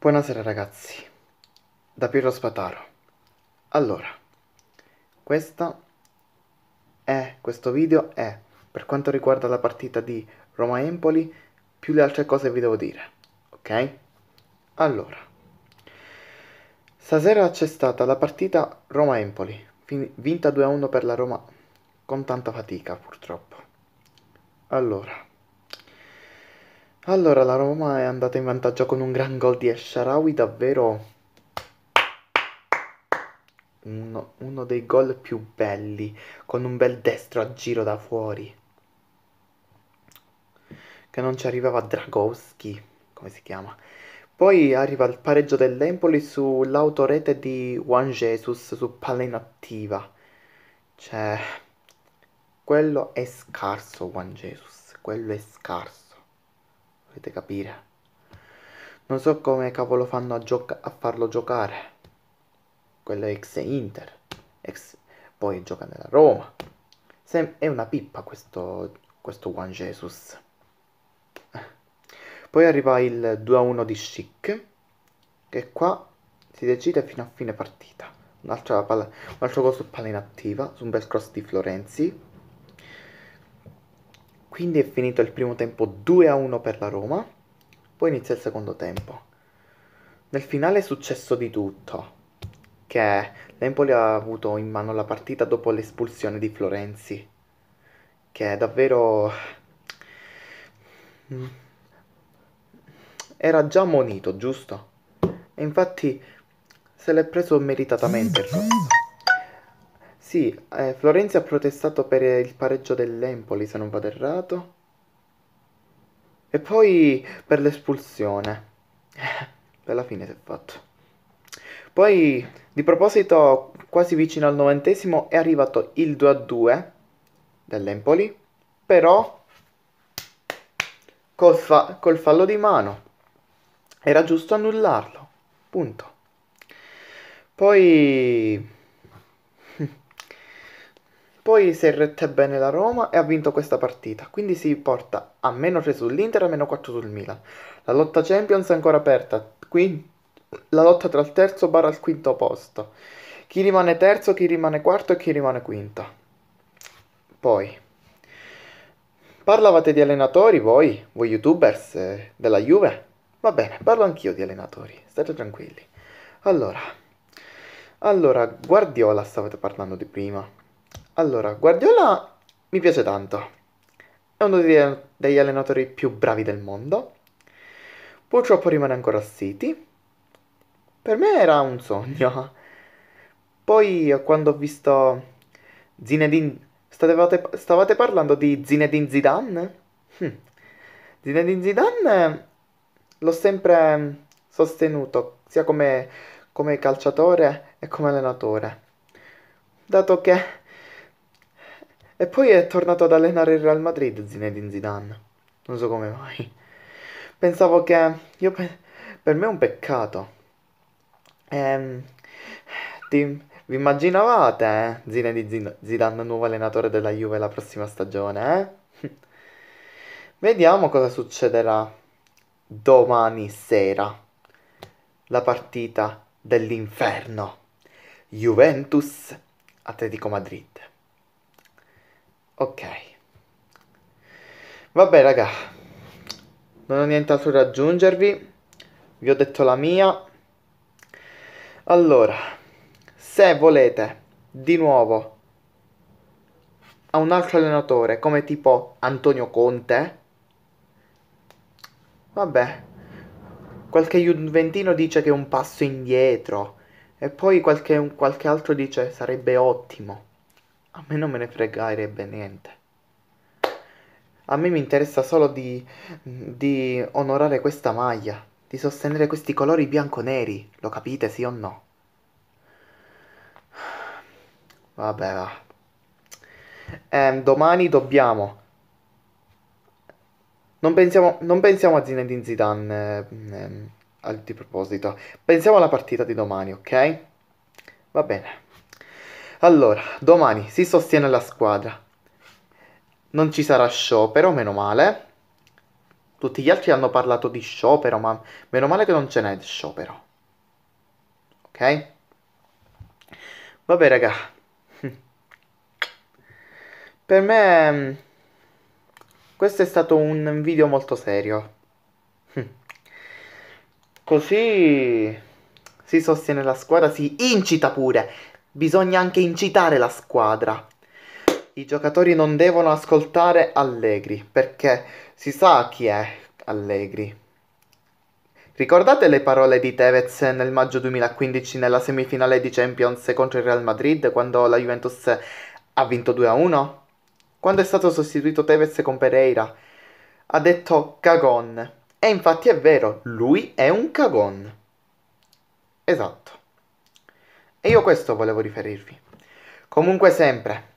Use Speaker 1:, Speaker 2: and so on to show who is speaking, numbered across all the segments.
Speaker 1: Buonasera ragazzi, da Piero Spataro. Allora, questa è, questo video è per quanto riguarda la partita di Roma-Empoli, più le altre cose vi devo dire, ok? Allora, stasera c'è stata la partita Roma-Empoli, vinta 2-1 per la Roma, con tanta fatica purtroppo. Allora, allora la Roma è andata in vantaggio con un gran gol di Esharawi, davvero uno, uno dei gol più belli, con un bel destro a giro da fuori. Che non ci arrivava Dragowski, come si chiama. Poi arriva il pareggio dell'Empoli sull'autorete di Juan Jesus su palla inattiva. Cioè, quello è scarso Juan Jesus, quello è scarso. Dovete capire. Non so come cavolo fanno a, gioca- a farlo giocare. Quello ex Inter. Ex... Poi gioca nella Roma. Sem- è una pippa questo, questo Juan Jesus. Poi arriva il 2-1 di Chic. Che qua si decide fino a fine partita. Un'altra palla, un altro gol su palla inattiva. Su un bel cross di Florenzi. Quindi è finito il primo tempo 2 a 1 per la Roma, poi inizia il secondo tempo. Nel finale è successo di tutto, che l'Empoli ha avuto in mano la partita dopo l'espulsione di Florenzi, che davvero... Era già ammonito, giusto? E infatti se l'è preso meritatamente il. Sì, eh, Florenzi ha protestato per il pareggio dell'Empoli, se non vado errato. E poi per l'espulsione. per la fine si è fatto. Poi, di proposito, quasi vicino al novantesimo è arrivato il 2-2 dell'Empoli, però col, fa- col fallo di mano era giusto annullarlo. Punto. Poi poi si è retta bene la Roma e ha vinto questa partita, quindi si porta a meno 3 sull'Inter e a meno 4 sul Milan. La lotta Champions è ancora aperta, qui la lotta tra il terzo barra il quinto posto. Chi rimane terzo, chi rimane quarto e chi rimane quinto. Poi, parlavate di allenatori voi, voi youtubers eh, della Juve? Va bene, parlo anch'io di allenatori, state tranquilli. Allora, allora, Guardiola stavate parlando di prima. Allora, Guardiola mi piace tanto. È uno degli allenatori più bravi del mondo. Purtroppo rimane ancora a City. Per me era un sogno. Poi quando ho visto Zinedine... Stavate, stavate parlando di Zinedine Zidane? Hm. Zinedine Zidane l'ho sempre sostenuto, sia come, come calciatore e come allenatore. Dato che e poi è tornato ad allenare il Real Madrid Zinedine Zidane. Non so come mai. Pensavo che... Io pe... Per me è un peccato. Ehm... Ti... Vi immaginavate, eh? Zinedine Zidane, nuovo allenatore della Juve la prossima stagione, eh? Vediamo cosa succederà domani sera. La partita dell'inferno. Juventus Atletico Madrid. Ok. Vabbè, raga. Non ho nient'altro da aggiungervi. Vi ho detto la mia. Allora, se volete di nuovo a un altro allenatore come tipo Antonio Conte, vabbè, qualche Juventino dice che è un passo indietro e poi qualche, qualche altro dice sarebbe ottimo. A me non me ne fregherebbe niente. A me mi interessa solo di, di onorare questa maglia, di sostenere questi colori bianco-neri. Lo capite, sì o no? Vabbè, va. Eh, domani dobbiamo... Non pensiamo, non pensiamo a Zinedine Zidane, eh, eh, di proposito. Pensiamo alla partita di domani, ok? Va bene. Allora, domani si sostiene la squadra. Non ci sarà sciopero, meno male. Tutti gli altri hanno parlato di sciopero, ma meno male che non ce n'è di sciopero. Ok? Vabbè, raga. Per me questo è stato un video molto serio. Così si sostiene la squadra, si incita pure. Bisogna anche incitare la squadra. I giocatori non devono ascoltare Allegri, perché si sa chi è Allegri. Ricordate le parole di Tevez nel maggio 2015 nella semifinale di Champions contro il Real Madrid quando la Juventus ha vinto 2-1? Quando è stato sostituito Tevez con Pereira, ha detto cagon. E infatti è vero, lui è un cagon. Esatto. E io questo volevo riferirvi. Comunque sempre,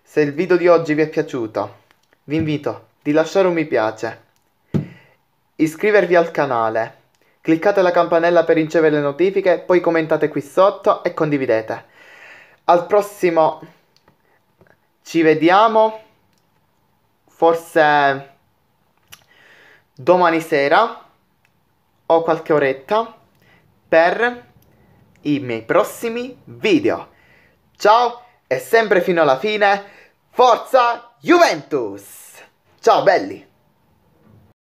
Speaker 1: se il video di oggi vi è piaciuto, vi invito di lasciare un mi piace, iscrivervi al canale, cliccate la campanella per ricevere le notifiche, poi commentate qui sotto e condividete. Al prossimo ci vediamo forse domani sera o qualche oretta per i miei prossimi video. Ciao e sempre fino alla fine, forza Juventus! Ciao belli!